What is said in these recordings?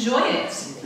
enjoy it.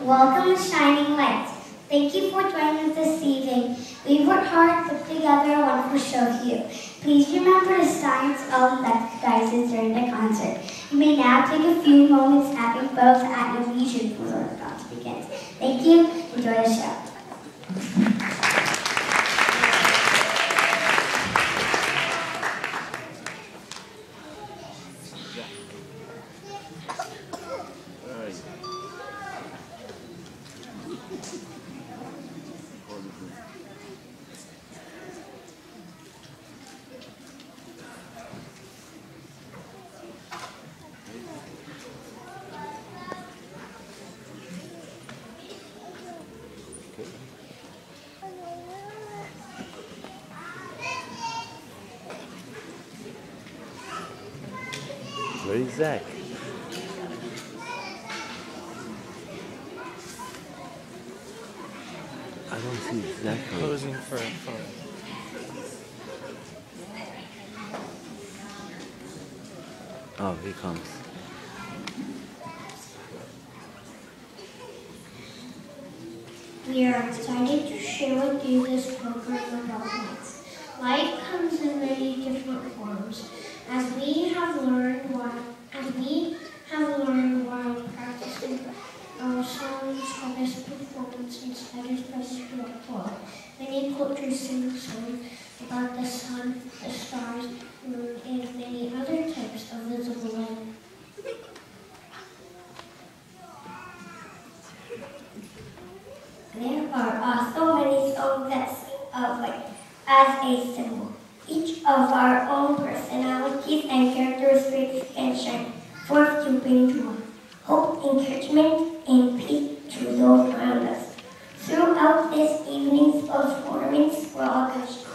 Welcome to Shining Lights. Thank you for joining us this evening. We worked hard to put together a wonderful show for you. Please remember to sign all exercises during the concert. You may now take a few moments tapping photos at your leisure before the concert begins. Thank you. Enjoy the show. Where is Zach? I don't see Zach. Posing for a photo. Oh, he comes. We are excited to share with you this program about lights. Light comes in many different forms. As we have learned while, as we have learned while practicing our this performance in Spiders Press Fall, many cultures sing songs about the sun, the stars, moon, and many other types of visible light. There are also many songs that sing of light as a symbol. Each of our own personalities and characteristics can shine forth to bring joy, hope, encouragement, This evenings of mornings were August.